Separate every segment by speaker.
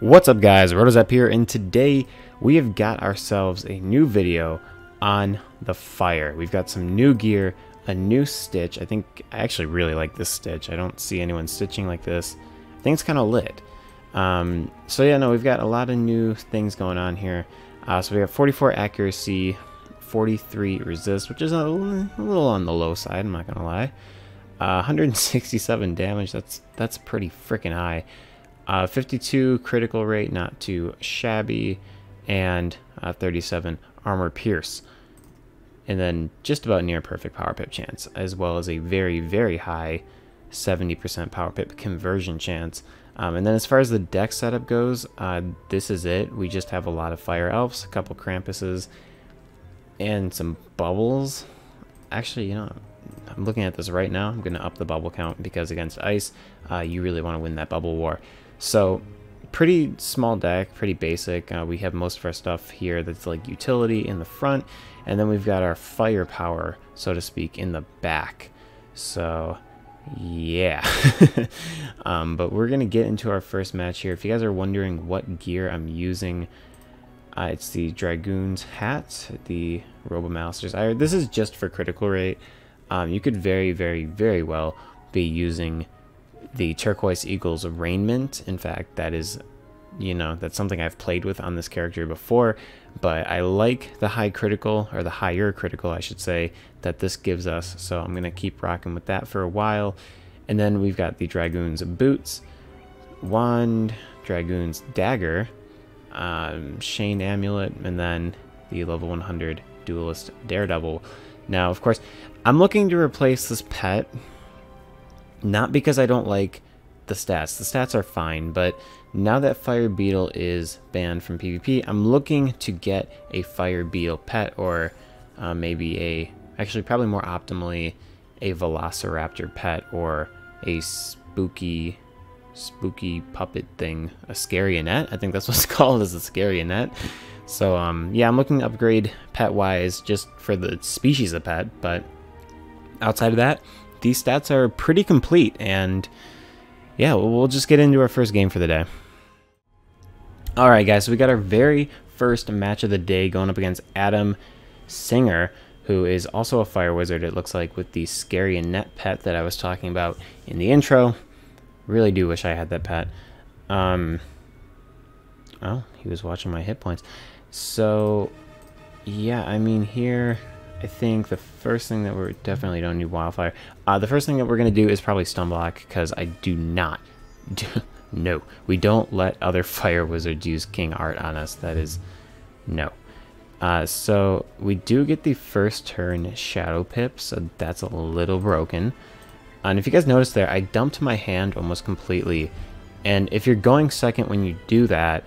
Speaker 1: What's up guys, Rotozap here, and today we have got ourselves a new video on the fire. We've got some new gear, a new stitch. I think, I actually really like this stitch. I don't see anyone stitching like this. I think it's kind of lit. Um, so yeah, no, we've got a lot of new things going on here. Uh, so we have 44 accuracy, 43 resist, which is a, a little on the low side, I'm not going to lie. Uh, 167 damage, that's, that's pretty freaking high. Uh, 52 critical rate, not too shabby, and uh, 37 armor pierce. And then just about near perfect power pip chance, as well as a very, very high 70% power pip conversion chance. Um, and then as far as the deck setup goes, uh, this is it. We just have a lot of fire elves, a couple Krampuses, and some bubbles. Actually, you know, I'm looking at this right now. I'm going to up the bubble count because against ice, uh, you really want to win that bubble war. So pretty small deck, pretty basic. Uh, we have most of our stuff here that's like utility in the front, and then we've got our firepower, so to speak, in the back. So yeah. um, but we're going to get into our first match here. If you guys are wondering what gear I'm using, uh, it's the Dragoon's hat, the Robomasters. I, this is just for critical rate. Um, you could very, very, very well be using the Turquoise Eagle's Raiment. In fact, that is, you know, that's something I've played with on this character before, but I like the high critical, or the higher critical, I should say, that this gives us, so I'm going to keep rocking with that for a while. And then we've got the Dragoon's Boots, Wand, Dragoon's Dagger, um, Shane Amulet, and then the level 100 Duelist Daredevil. Now, of course, I'm looking to replace this pet not because I don't like the stats. The stats are fine, but now that Fire Beetle is banned from PvP, I'm looking to get a Fire Beetle pet or uh, maybe a, actually probably more optimally, a Velociraptor pet or a spooky, spooky puppet thing, a Scarionet. I think that's what it's called, is a Scarionet. So um, yeah, I'm looking to upgrade pet-wise just for the species of pet, but outside of that, these stats are pretty complete, and yeah, we'll just get into our first game for the day. Alright guys, so we got our very first match of the day going up against Adam Singer, who is also a fire wizard, it looks like, with the Scarionet pet that I was talking about in the intro. Really do wish I had that pet. Um, oh, he was watching my hit points. So, yeah, I mean, here I think the first thing that we're definitely don't need wildfire. Uh, the first thing that we're gonna do is probably stun block because I do not. Do, no, we don't let other fire wizards use king art on us. That is no. Uh, so we do get the first turn shadow pip, so that's a little broken. And if you guys notice there, I dumped my hand almost completely. And if you're going second when you do that,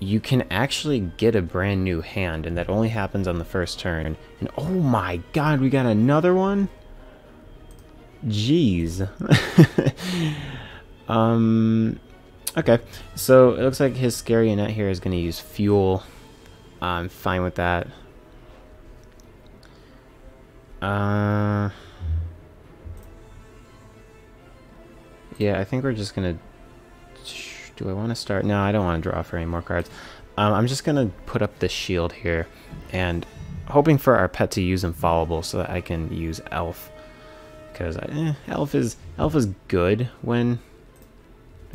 Speaker 1: you can actually get a brand new hand, and that only happens on the first turn. And oh my god, we got another one? Jeez. um, okay, so it looks like his Scarionet here is going to use fuel. I'm fine with that. Uh, yeah, I think we're just going to do I want to start? No, I don't want to draw for any more cards. Um, I'm just going to put up this shield here and hoping for our pet to use Infallible so that I can use Elf. Because eh, Elf is Elf is good when...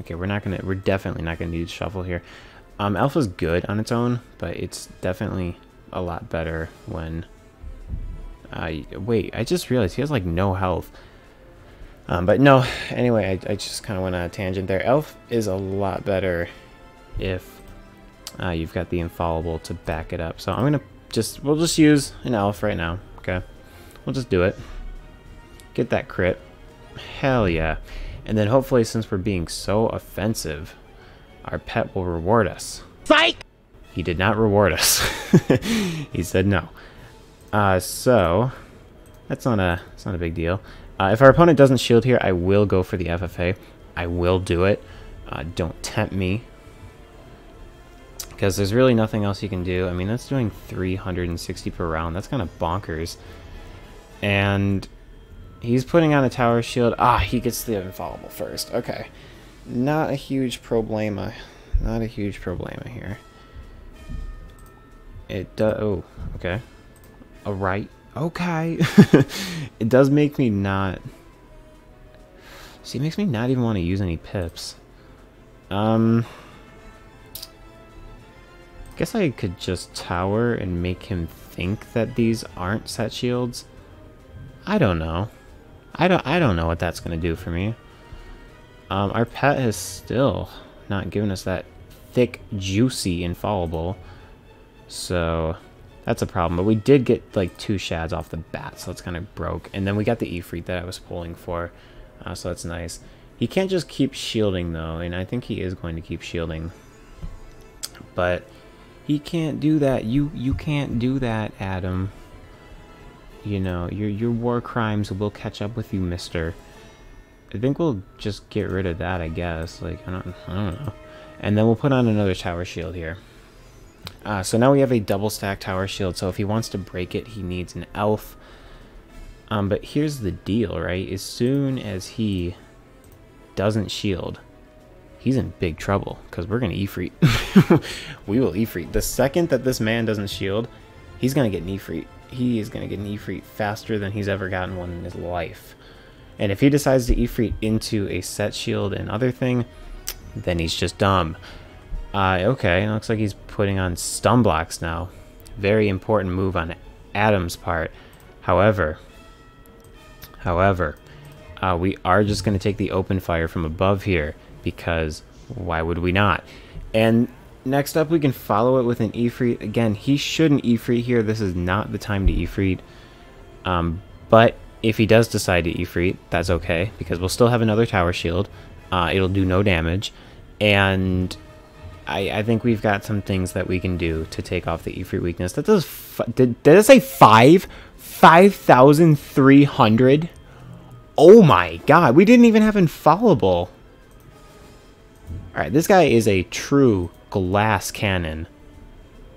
Speaker 1: Okay, we're not gonna. We're definitely not gonna use Shuffle here. Um, Elf is good on its own, but it's definitely a lot better when. Uh, wait, I just realized he has like no health. Um, but no, anyway, I, I just kind of went on a tangent there. Elf is a lot better if uh, you've got the Infallible to back it up. So I'm going to just, we'll just use an Elf right now, okay? We'll just do it. Get that crit. Hell yeah. And then hopefully, since we're being so offensive, our pet will reward us.
Speaker 2: Psych!
Speaker 1: He did not reward us. he said no. Uh, so, that's not a, that's not a big deal. Uh, if our opponent doesn't shield here, I will go for the FFA. I will do it. Uh, don't tempt me. Because there's really nothing else you can do. I mean, that's doing 360 per round. That's kind of bonkers. And he's putting on a tower shield. Ah, he gets the infallible first. Okay. Not a huge problema not a huge problema here. It does. Oh, okay. All right. Okay. it does make me not. See, it makes me not even want to use any pips. Um. Guess I could just tower and make him think that these aren't set shields. I don't know. I don't. I don't know what that's gonna do for me. Um, our pet has still not given us that thick, juicy infallible. So that's a problem. But we did get like two shads off the bat, so it's kind of broke. And then we got the Ifrit that I was pulling for, uh, so that's nice. He can't just keep shielding though, and I think he is going to keep shielding. But he can't do that. You you can't do that, Adam. You know, your your war crimes will catch up with you, mister. I think we'll just get rid of that, I guess. Like, I don't, I don't know. And then we'll put on another tower shield here. Uh, so now we have a double stack tower shield, so if he wants to break it, he needs an elf. Um, but here's the deal, right? As soon as he doesn't shield, he's in big trouble, because we're going to Ifrit. we will Ifrit. The second that this man doesn't shield, he's going to get an Ifrit. He is going to get an Ifrit faster than he's ever gotten one in his life. And if he decides to Ifrit into a set shield and other thing, then he's just dumb. Uh, okay, looks like he's putting on stun blocks now. Very important move on Adam's part. However, however, uh, we are just going to take the open fire from above here because why would we not? And next up, we can follow it with an Ifrit. Again, he shouldn't Ifrit here. This is not the time to Ifrit. Um, but if he does decide to Ifrit, that's okay, because we'll still have another tower shield. Uh, it'll do no damage. And I, I, think we've got some things that we can do to take off the Ifrit weakness. That does... Did, did it say 5? 5,300? Oh my god, we didn't even have Infallible. Alright, this guy is a true glass cannon.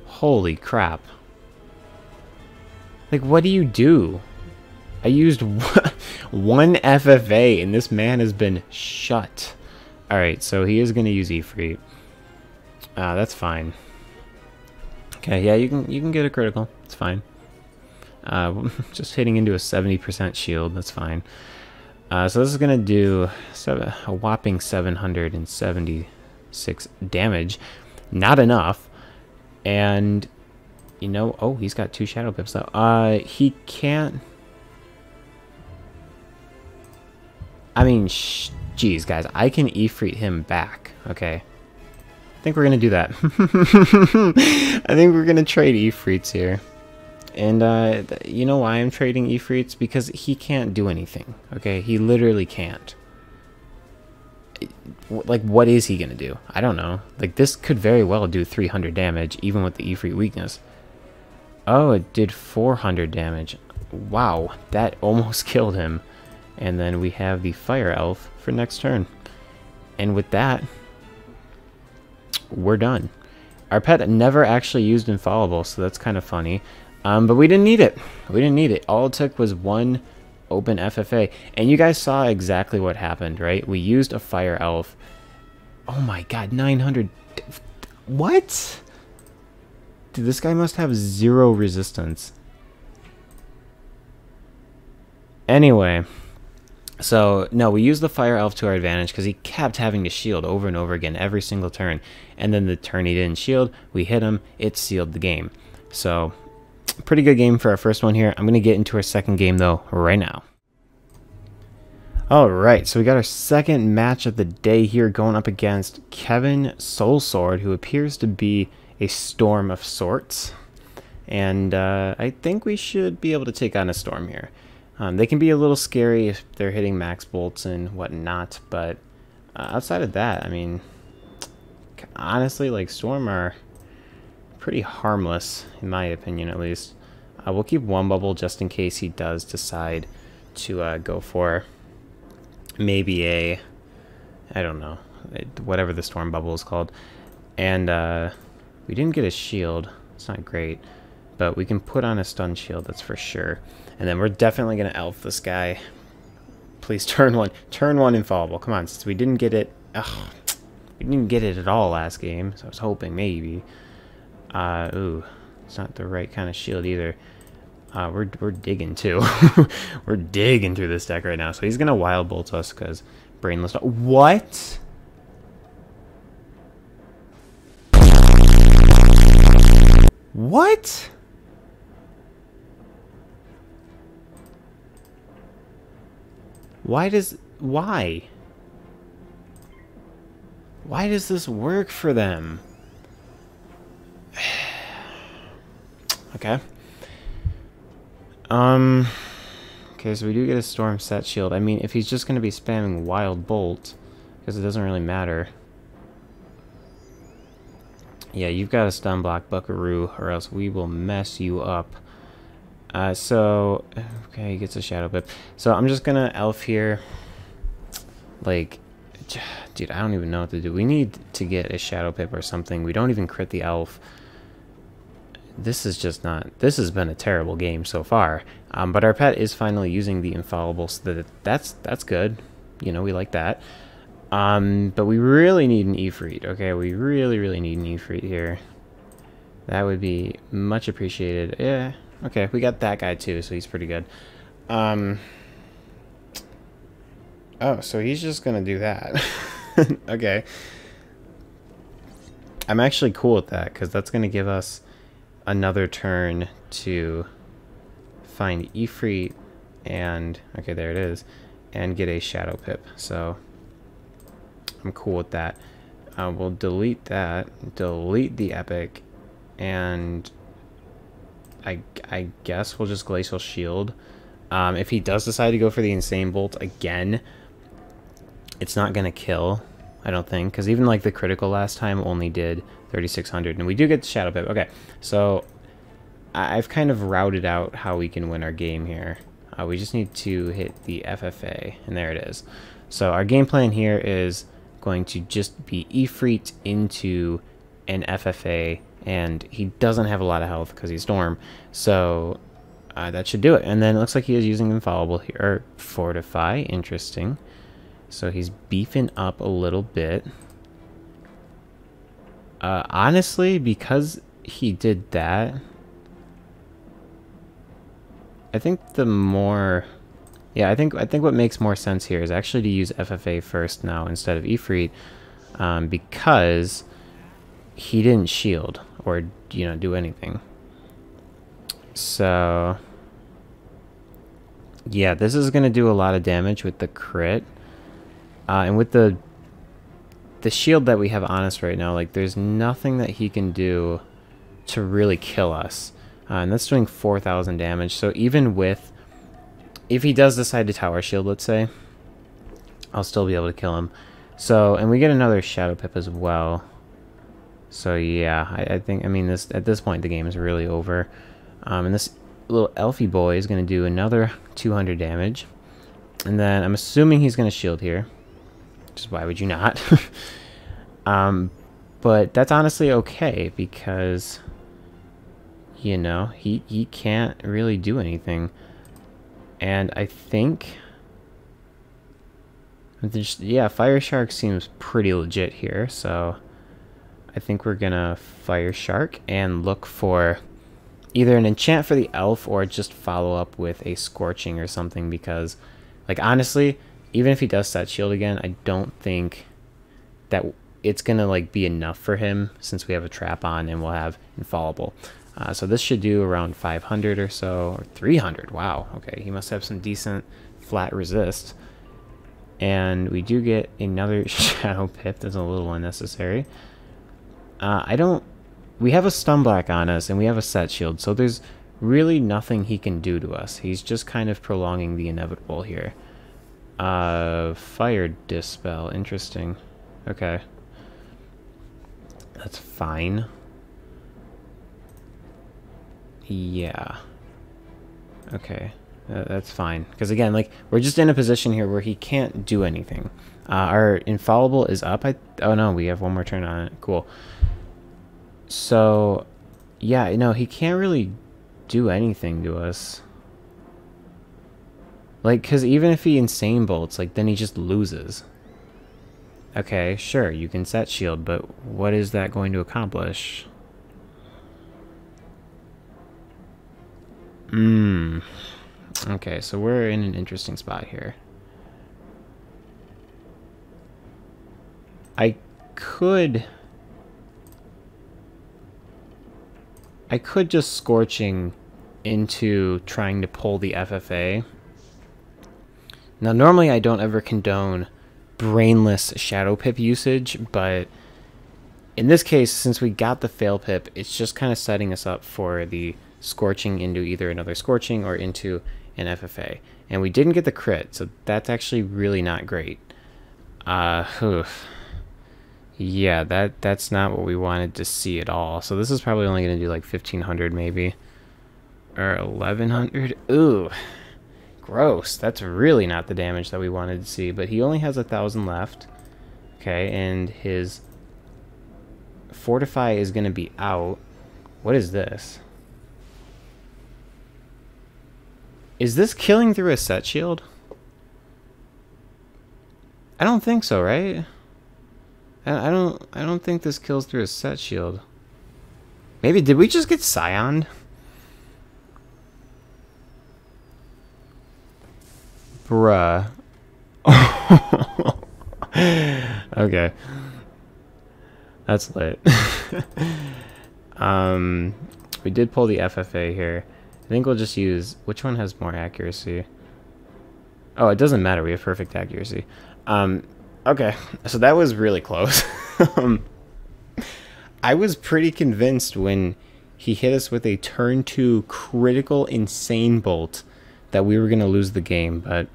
Speaker 1: Holy crap. Like, what do you do? I used one FFA and this man has been shut. Alright, so he is going to use Ifrit. Ah, that's fine. Okay, yeah, you can you can get a critical. It's fine. Uh, just hitting into a 70% shield. That's fine. Uh, so this is going to do seven, a whopping 776 damage. Not enough. And, you know, oh, he's got two Shadow Pips, though. Uh, he can't... I mean, jeez, guys, I can Ifrit him back, okay? Think we're going to do that. I think we're going to trade Ifrits here. And uh, you know why I'm trading Ifrits? Because he can't do anything, okay? He literally can't. Like, what is he going to do? I don't know. Like, this could very well do 300 damage, even with the Ifrit weakness. Oh, it did 400 damage. Wow, that almost killed him. And then we have the Fire Elf for next turn. And with that, we're done. Our pet never actually used Infallible, so that's kind of funny. Um, but we didn't need it. We didn't need it. All it took was one open FFA. And you guys saw exactly what happened, right? We used a Fire Elf. Oh my god, 900... What? Dude, this guy must have zero resistance. Anyway... So, no, we used the Fire Elf to our advantage because he kept having to shield over and over again every single turn. And then the turn he didn't shield, we hit him, it sealed the game. So, pretty good game for our first one here. I'm going to get into our second game, though, right now. Alright, so we got our second match of the day here going up against Kevin Soulsword, who appears to be a storm of sorts. And uh, I think we should be able to take on a storm here. Um, they can be a little scary if they're hitting max bolts and whatnot, but uh, outside of that, I mean, honestly, like Storm are pretty harmless, in my opinion at least. Uh, we'll keep one bubble just in case he does decide to uh, go for maybe a, I don't know, whatever the storm bubble is called. And uh, we didn't get a shield. It's not great. But we can put on a stun shield, that's for sure. And then we're definitely going to elf this guy. Please turn one. Turn one infallible. Come on, since we didn't get it. Ugh. We didn't get it at all last game, so I was hoping maybe. Uh, ooh, it's not the right kind of shield either. Uh, we're, we're digging too. we're digging through this deck right now. So he's going to Wild Bolt us because Brainless... What? What? Why does... Why? Why does this work for them? okay. Um... Okay, so we do get a Storm Set Shield. I mean, if he's just going to be spamming Wild Bolt, because it doesn't really matter. Yeah, you've got a stun block, Buckaroo, or else we will mess you up. Uh, so, okay, he gets a Shadow Pip. So I'm just gonna Elf here. Like, dude, I don't even know what to do. We need to get a Shadow Pip or something. We don't even crit the Elf. This is just not... This has been a terrible game so far. Um, but our pet is finally using the Infallible, so that that's, that's good. You know, we like that. Um, but we really need an Ifrit, okay? We really, really need an Ifrit here. That would be much appreciated. Yeah, okay, we got that guy too, so he's pretty good. Um, oh, so he's just gonna do that. okay. I'm actually cool with that, because that's gonna give us another turn to find Ifrit and, okay, there it is, and get a Shadow Pip, so... I'm cool with that. Uh, we'll delete that, delete the epic, and I, I guess we'll just Glacial Shield. Um, if he does decide to go for the Insane Bolt again, it's not going to kill, I don't think, because even like the critical last time only did 3600, and we do get the Shadow Pip. Okay, so I've kind of routed out how we can win our game here. Uh, we just need to hit the FFA, and there it is. So our game plan here is going to just be Ifrit into an FFA, and he doesn't have a lot of health because he's Storm, so uh, that should do it. And then it looks like he is using Infallible here, or Fortify, interesting. So he's beefing up a little bit. Uh, honestly, because he did that, I think the more yeah, I think I think what makes more sense here is actually to use FFA first now instead of Ifrit, um, because he didn't shield or you know do anything. So yeah, this is gonna do a lot of damage with the crit, uh, and with the the shield that we have on us right now. Like, there's nothing that he can do to really kill us, uh, and that's doing 4,000 damage. So even with if he does decide to tower shield, let's say, I'll still be able to kill him. So, and we get another Shadow Pip as well. So yeah, I, I think, I mean, this at this point the game is really over. Um, and this little Elfie boy is going to do another 200 damage. And then I'm assuming he's going to shield here. Just why would you not? um, but that's honestly okay because, you know, he, he can't really do anything. And I think... Yeah, Fire Shark seems pretty legit here, so... I think we're gonna Fire Shark and look for either an enchant for the elf or just follow up with a Scorching or something because, like, honestly, even if he does set shield again, I don't think that it's gonna, like, be enough for him since we have a trap on and we'll have Infallible. Uh, so this should do around 500 or so, or 300. Wow, okay, he must have some decent flat resist. And we do get another Shadow Pip that's a little unnecessary. Uh, I don't... We have a Stun Block on us, and we have a Set Shield, so there's really nothing he can do to us. He's just kind of prolonging the inevitable here. Uh, Fire Dispel, interesting. Okay. That's fine. Yeah. Okay. Uh, that's fine. Because again, like, we're just in a position here where he can't do anything. Uh, our infallible is up. I Oh no, we have one more turn on it. Cool. So, yeah, no, he can't really do anything to us. Like, because even if he insane bolts, like, then he just loses. Okay, sure, you can set shield, but what is that going to accomplish? Mmm. Okay, so we're in an interesting spot here. I could... I could just Scorching into trying to pull the FFA. Now, normally I don't ever condone brainless Shadow Pip usage, but in this case, since we got the Fail Pip, it's just kind of setting us up for the Scorching into either another Scorching or into an FFA. And we didn't get the crit, so that's actually really not great. Uh, oof. Yeah, that that's not what we wanted to see at all. So this is probably only going to do like 1500 maybe. Or 1100. Ooh. Gross. That's really not the damage that we wanted to see. But he only has a thousand left. Okay, and his Fortify is going to be out. What is this? Is this killing through a set shield? I don't think so, right? I don't I don't think this kills through a set shield. Maybe did we just get Scioned? Bruh. okay. That's lit. um, we did pull the FFA here. I think we'll just use... Which one has more accuracy? Oh, it doesn't matter. We have perfect accuracy. Um, okay, so that was really close. um, I was pretty convinced when he hit us with a turn 2 critical insane bolt that we were going to lose the game, but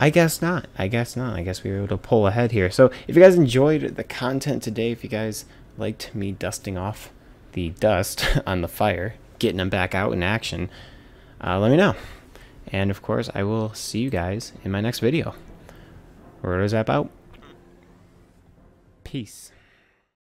Speaker 1: I guess not. I guess not. I guess we were able to pull ahead here. So if you guys enjoyed the content today, if you guys liked me dusting off the dust on the fire, getting them back out in action, uh, let me know. And of course, I will see you guys in my next video. Rotozap out. Peace.